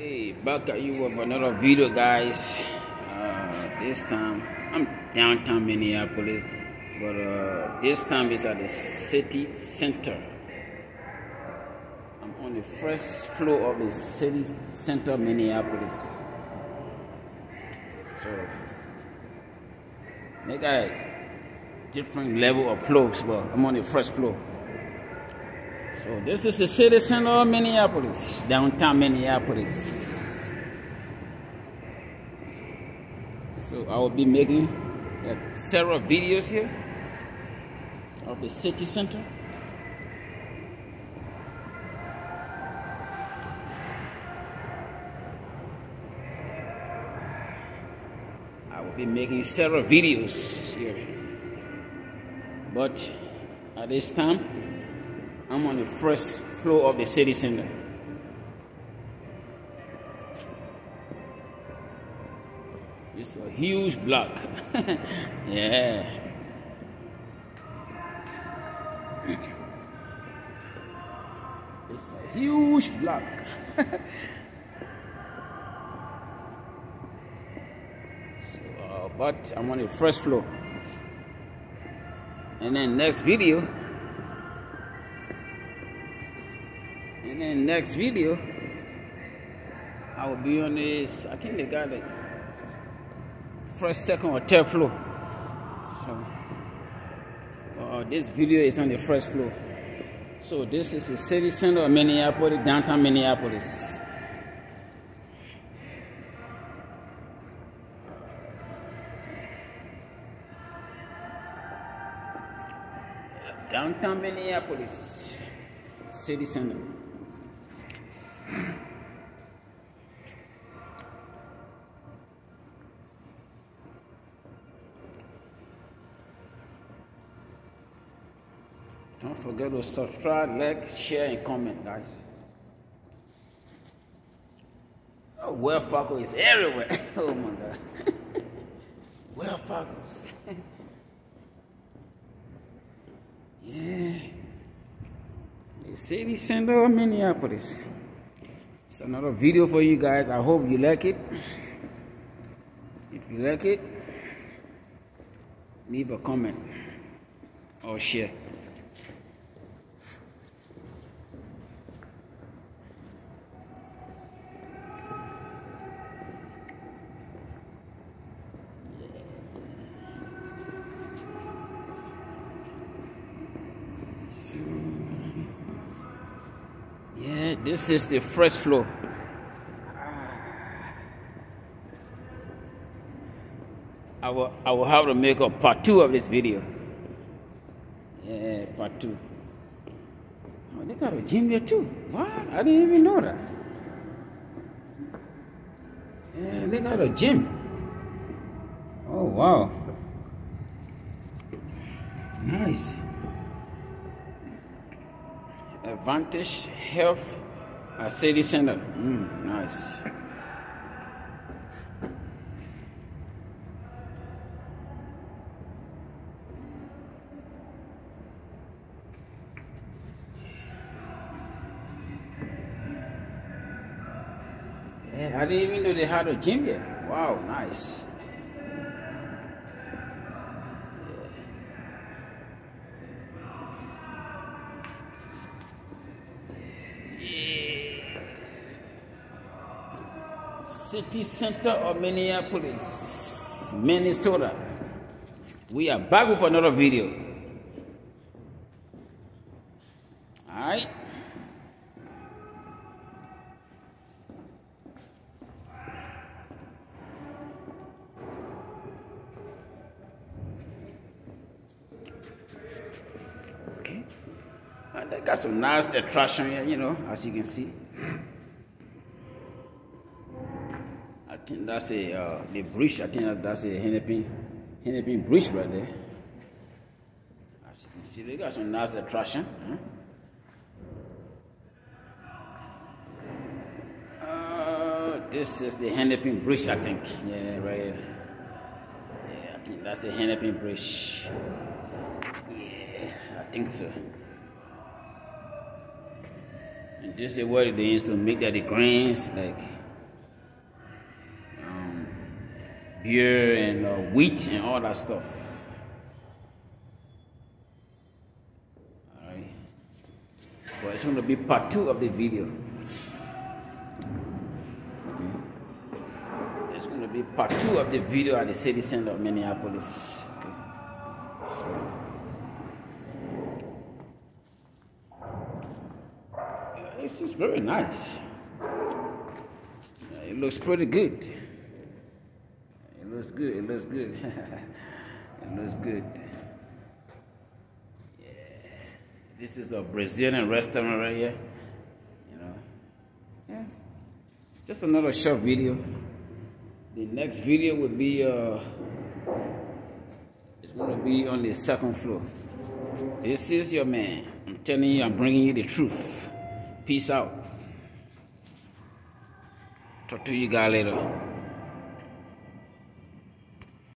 Hey, back at you with another video, guys. Uh, this time I'm downtown Minneapolis, but uh, this time it's at the city center. I'm on the first floor of the city center, Minneapolis. So they got different level of floors, but I'm on the first floor. So this is the city center of Minneapolis, downtown Minneapolis. So I will be making uh, several videos here of the city center. I will be making several videos here. But at this time, I'm on the first floor of the city center. It's a huge block. yeah. It's a huge block. so, uh, but I'm on the first floor. And then next video, and then next video, I will be on this. I think they got it first, second, or third floor. So uh, this video is on the first floor. So this is the city center of Minneapolis, downtown Minneapolis. Downtown Minneapolis, city center. Don't forget to subscribe, like, share, and comment, guys. Oh, Wells Fargo is everywhere. oh my God. Wells Fargo's. yeah. The city center of Minneapolis. It's another video for you guys. I hope you like it. If you like it, leave a comment or share. Yeah, this is the first floor. I will, I will have to make a part two of this video. Yeah, part two. Oh, they got a gym there too. What? I didn't even know that. Yeah, they got a gym. Oh, wow. Nice. Advantage Health uh, City Center. Mm, nice. Yeah, I didn't even know they had a gym here. Wow, nice. City center of Minneapolis, Minnesota. We are back with another video. Alright. Okay. And they got some nice attraction here, you know, as you can see. Think that's a uh, the bridge. I think that's a Hennepin Hennepin bridge right there. As you can see, they got some nice attraction. Huh? Uh, this is the Hennepin bridge, I think. Yeah, right here. Yeah, I think that's the Hennepin bridge. Yeah, I think so. And this is what they used to make that the grains like beer and uh, wheat and all that stuff. Alright. But it's gonna be part two of the video. Okay. It's gonna be part two of the video at the city center of Minneapolis. Okay. So, it's just very nice. It looks pretty good. Looks good. It looks good. it looks good. Yeah. This is the Brazilian restaurant right here. You know. Yeah. Just another short video. The next video will be uh it's gonna be on the second floor. This is your man. I'm telling you, I'm bringing you the truth. Peace out. Talk to you guys later.